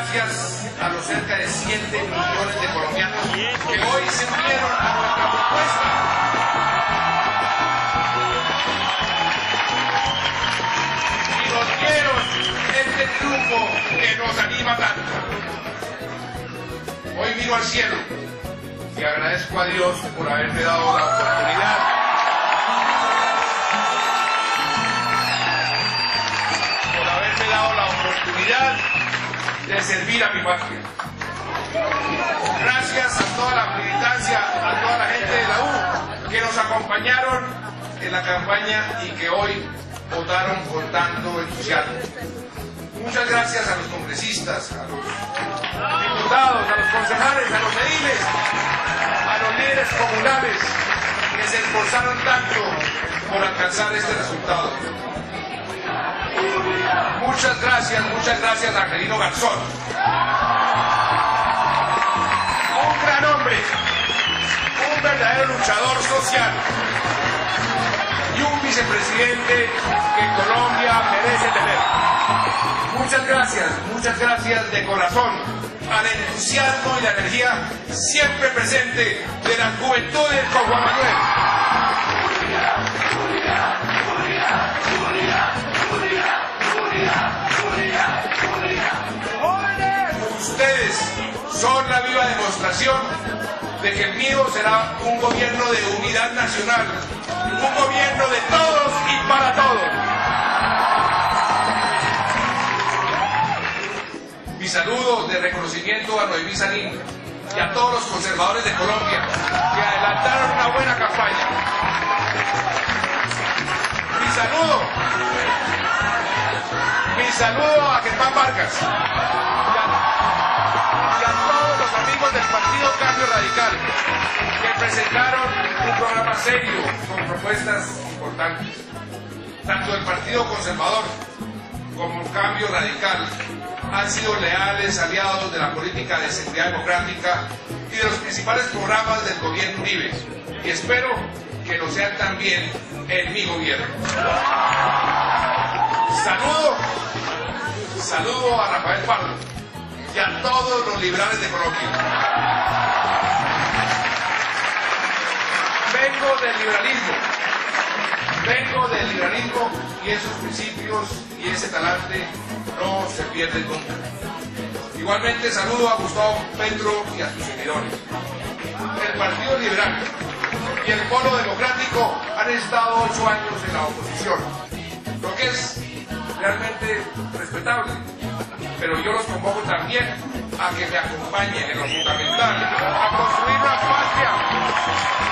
Gracias a los cerca de 7 millones de colombianos que hoy se unieron a nuestra propuesta. Y nos dieron este triunfo que nos anima tanto. Hoy miro al cielo y agradezco a Dios por haberme dado la oportunidad por haberme dado la oportunidad de servir a mi patria. Gracias a toda la militancia, a toda la gente de la U que nos acompañaron en la campaña y que hoy votaron con tanto entusiasmo. Muchas gracias a los congresistas, a los diputados, a los concejales, a los ediles, a los líderes comunales que se esforzaron tanto por alcanzar este resultado. Muchas gracias, muchas gracias Angelino Garzón. Un gran hombre, un verdadero luchador social y un vicepresidente que Colombia merece tener. Muchas gracias, muchas gracias de corazón al entusiasmo y la energía siempre presente de las juventudes con Juan Manuel. Demostración de que el mío será un gobierno de unidad nacional, un gobierno de todos y para todos. Mi saludo de reconocimiento a Noemí Sanín y a todos los conservadores de Colombia que adelantaron una buena campaña. Mi saludo, mi saludo a Germán Vargas Radical que presentaron un programa serio con propuestas importantes. Tanto el Partido Conservador como el Cambio Radical han sido leales aliados de la política de seguridad democrática y de los principales programas del gobierno Uribe. Y espero que lo sean también en mi gobierno. Saludo, saludo a Rafael Pardo y a todos los liberales de Colombia. Vengo del liberalismo, vengo del liberalismo y esos principios y ese talante no se pierden nunca. Igualmente saludo a Gustavo Petro y a sus seguidores. El Partido Liberal y el Polo Democrático han estado ocho años en la oposición, lo que es realmente respetable. Pero yo los convoco también a que me acompañen en lo fundamental, a construir una patria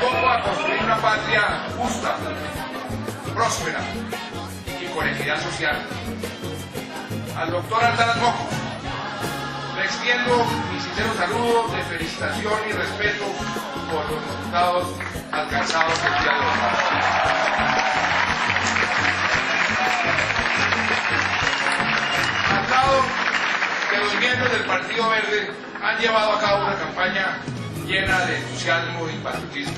convoco a construir una patria justa, próspera y con equidad social. Al doctor Aldaras Mojo, le extiendo mi sincero saludo de felicitación y respeto por los resultados alcanzados el día de hoy. Del Partido Verde han llevado a cabo una campaña llena de entusiasmo y patriotismo.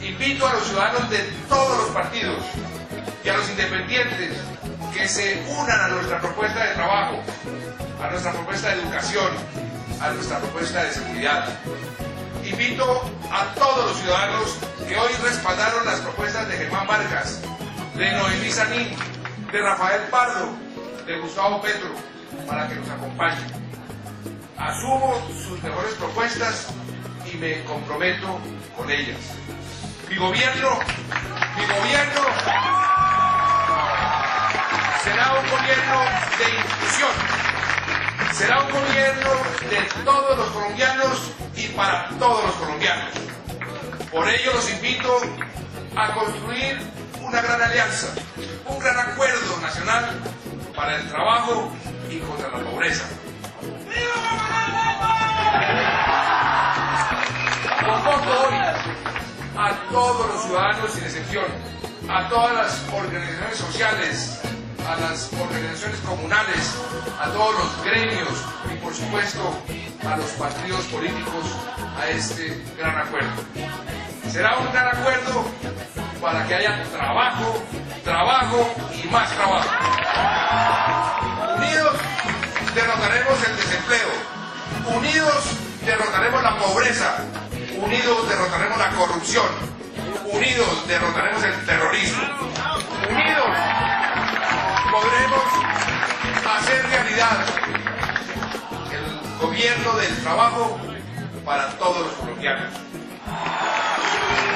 Invito a los ciudadanos de todos los partidos y a los independientes que se unan a nuestra propuesta de trabajo, a nuestra propuesta de educación, a nuestra propuesta de seguridad. Invito a todos los ciudadanos que hoy respaldaron las propuestas de Germán Vargas, de Noemí Sanín, de Rafael Pardo, de Gustavo Petro, para que nos acompañen. Asumo sus mejores propuestas y me comprometo con ellas. Mi gobierno, mi gobierno será un gobierno de inclusión, será un gobierno de todos los colombianos y para todos los colombianos. Por ello los invito a construir una gran alianza, un gran acuerdo nacional para el trabajo y contra la pobreza. A todas las organizaciones sociales, a las organizaciones comunales, a todos los gremios, por supuesto, a los partidos políticos a este gran acuerdo. Será un gran acuerdo para que haya trabajo, trabajo y más trabajo. Unidos derrotaremos el desempleo. Unidos derrotaremos la pobreza. Unidos derrotaremos la corrupción. Unidos derrotaremos el terrorismo. Gobierno del trabajo para todos los colombianos.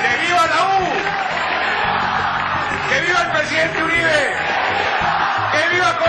¡Que viva la U! ¡Que viva el presidente Uribe! ¡Que viva!